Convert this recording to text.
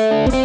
Música